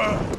Reaper!